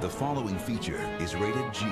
The following feature is rated G.